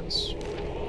processo.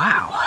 Wow.